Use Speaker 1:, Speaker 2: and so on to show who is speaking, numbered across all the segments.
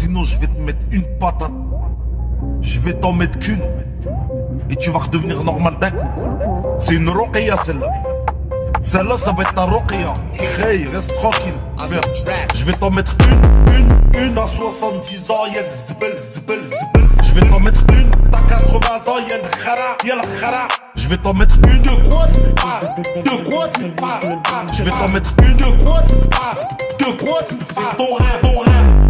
Speaker 1: sinon je vais te mettre une patate. Je vais t'en mettre qu'une. Et tu vas redevenir normal d'un coup. C'est une roquilla celle-là. Celle-là, ça va être ta roquilla. Hey, reste tranquille. Je vais t'en mettre une, une, une à 70 ans, y'a zbel, zbel, zbel. Je vais t'en mettre une, t'as 80 ans, y'a le khara, y'a le khara. Je vais t'en mettre une de quoi De quoi Je vais t'en mettre une de quoi De quoi C'est ton rêve, ton rêve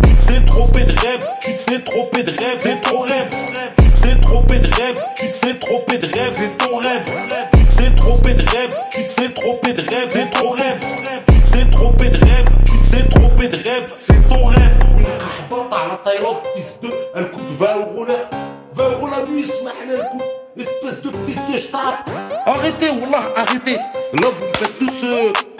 Speaker 1: trompé de rêve, c'est ton rêve. Tu t'es trompé de rêve, tu t'es trompé de rêve, c'est ton rêve. Tu t'es trompé de rêve, tu t'es trompé de rêve, c'est ton rêve. Tu t'es trompé de rêve, tu t'es trompé de rêve, c'est ton rêve.
Speaker 2: حبط على Thaïlande, fils de, elle coûte 20 euros l'heure. 20 euros la nuit, اسمعني, elle coûte. Espèce de fils de shtab. Arrêtez, Wallah, arrêtez. Là, vous me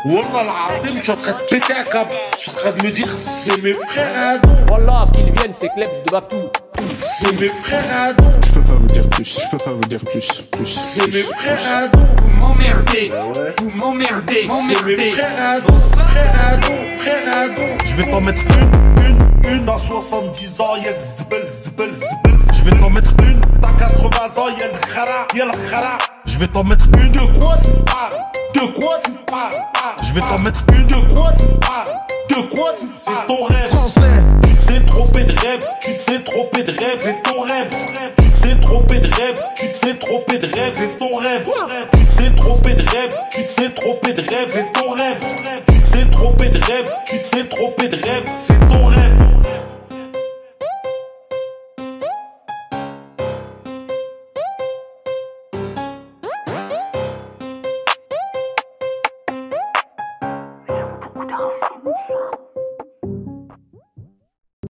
Speaker 2: Wallah, l'Adim, je suis en train de péter un câble. Je suis en train de me dire, c'est mes frères à dos.
Speaker 3: Voilà, qu'ils viennent, ces klebs de Babtou.
Speaker 2: C'est mes frères à dos.
Speaker 4: Je peux pas vous dire plus, je peux pas vous dire plus, plus.
Speaker 2: C'est mes frères à dos.
Speaker 5: Vous m'emmerdez, vous m'emmerdez,
Speaker 2: C'est mes frères à dos. Frères à dos, frères à dos.
Speaker 1: Je vais t'en mettre une, une, une à 70 ans, y'a zbel, zbel, zbel. Je vais t'en mettre une, t'as 80 ans, y'a le khara, y'a le khara. Je vais t'en mettre une de quoi tu parles? De quoi tu parles? Je vais t'en mettre une. De quoi tu parles? De quoi tu parles? C'est ton rêve. Français. Tu t'es trompé de rêve. Tu t'es trompé de rêve. C'est ton rêve. Tu t'es trompé de rêve. Tu t'es trompé de rêve. C'est ton rêve. Tu t'es trompé de rêve. Tu t'es trompé de rêve. C'est ton rêve. Tu t'es trompé de rêve. Tu t'es trompé de rêve. now.